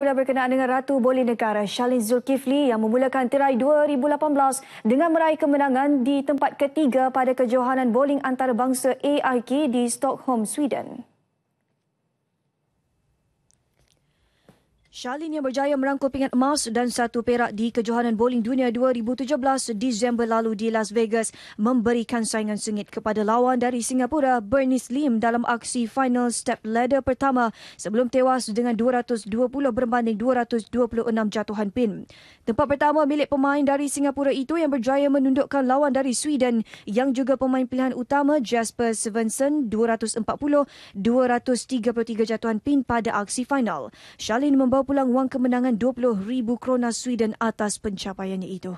Sudah berkenaan dengan Ratu Boli Negara Shalin Zulkifli yang memulakan tirai 2018 dengan meraih kemenangan di tempat ketiga pada kejohanan bowling antarabangsa AIK di Stockholm, Sweden. Charlene yang berjaya merangkul pingat emas dan satu perak di kejohanan bowling dunia 2017 Disember lalu di Las Vegas memberikan saingan sengit kepada lawan dari Singapura Bernice Lim dalam aksi final step ladder pertama sebelum tewas dengan 220 berbanding 226 jatuhan pin. Tempat pertama milik pemain dari Singapura itu yang berjaya menundukkan lawan dari Sweden yang juga pemain pilihan utama Jasper Svensson 240 233 jatuhan pin pada aksi final. Charlene membawa membawa pulang wang kemenangan 20,000 krona Sweden atas pencapaiannya itu.